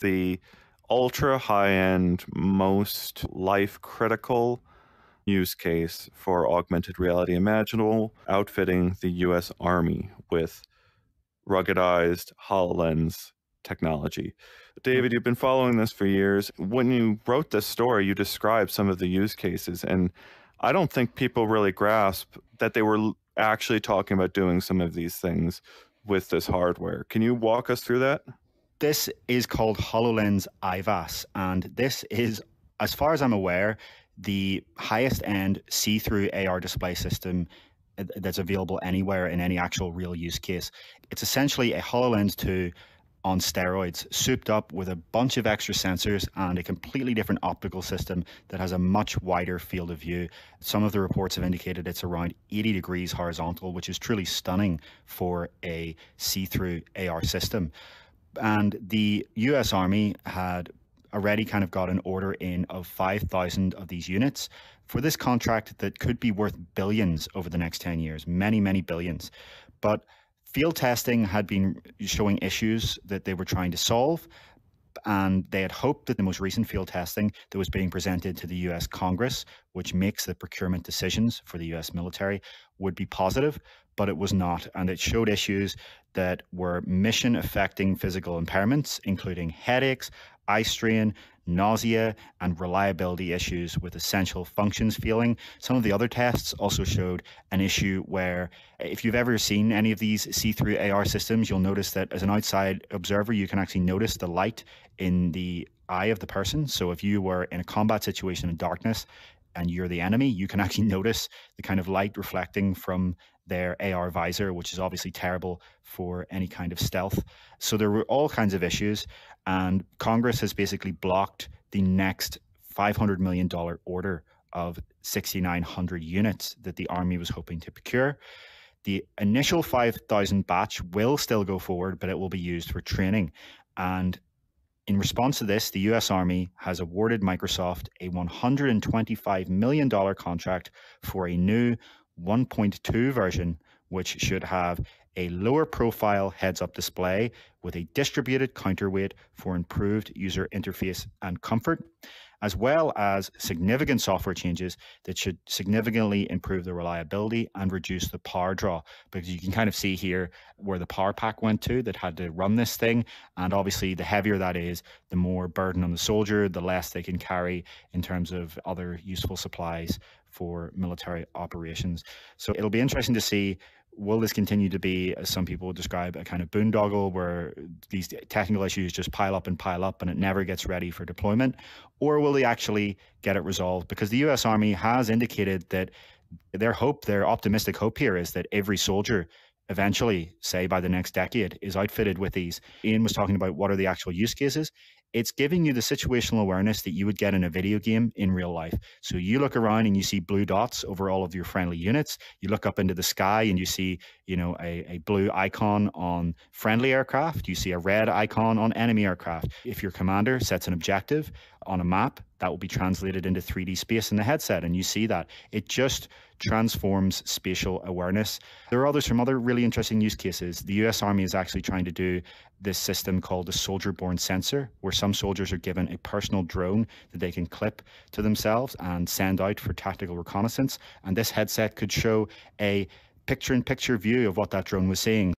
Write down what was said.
the ultra high end, most life critical use case for augmented reality imaginable, outfitting the US Army with ruggedized HoloLens technology. Hmm. David, you've been following this for years. When you wrote this story, you described some of the use cases, and I don't think people really grasp that they were actually talking about doing some of these things with this hardware. Can you walk us through that? This is called HoloLens IVAS, and this is, as far as I'm aware, the highest end see through AR display system uh, that's available anywhere in any actual real use case. It's essentially a HoloLens 2 on steroids, souped up with a bunch of extra sensors and a completely different optical system that has a much wider field of view. Some of the reports have indicated it's around 80 degrees horizontal, which is truly stunning for a see through AR system. And the US Army had already kind of got an order in of 5,000 of these units for this contract that could be worth billions over the next 10 years, many, many billions. But field testing had been showing issues that they were trying to solve. And they had hoped that the most recent field testing that was being presented to the US Congress, which makes the procurement decisions for the US military, would be positive, but it was not. And it showed issues that were mission affecting physical impairments, including headaches, eye strain, nausea, and reliability issues with essential functions failing. Some of the other tests also showed an issue where, if you've ever seen any of these see through AR systems, you'll notice that as an outside observer, you can actually notice the light in the eye of the person. So if you were in a combat situation in darkness, and you're the enemy, you can actually notice the kind of light reflecting from their AR visor, which is obviously terrible for any kind of stealth. So there were all kinds of issues, and Congress has basically blocked the next $500 million order of 6,900 units that the Army was hoping to procure. The initial 5,000 batch will still go forward, but it will be used for training. And in response to this, the US Army has awarded Microsoft a $125 million contract for a new 1.2 version, which should have a lower profile heads up display with a distributed counterweight for improved user interface and comfort as well as significant software changes that should significantly improve the reliability and reduce the power draw. Because you can kind of see here where the power pack went to that had to run this thing. And obviously, the heavier that is, the more burden on the soldier, the less they can carry in terms of other useful supplies for military operations. So it'll be interesting to see will this continue to be, as some people would describe, a kind of boondoggle where these technical issues just pile up and pile up and it never gets ready for deployment? Or will they actually get it resolved? Because the US Army has indicated that their hope, their optimistic hope here is that every soldier eventually, say by the next decade, is outfitted with these. Ian was talking about what are the actual use cases it's giving you the situational awareness that you would get in a video game in real life. So you look around and you see blue dots over all of your friendly units. You look up into the sky and you see, you know, a, a blue icon on friendly aircraft. You see a red icon on enemy aircraft. If your commander sets an objective on a map, that will be translated into 3D space in the headset, and you see that. It just transforms spatial awareness. There are others from other really interesting use cases. The US Army is actually trying to do this system called the soldier borne sensor, where some soldiers are given a personal drone that they can clip to themselves and send out for tactical reconnaissance. And this headset could show a picture in picture view of what that drone was seeing.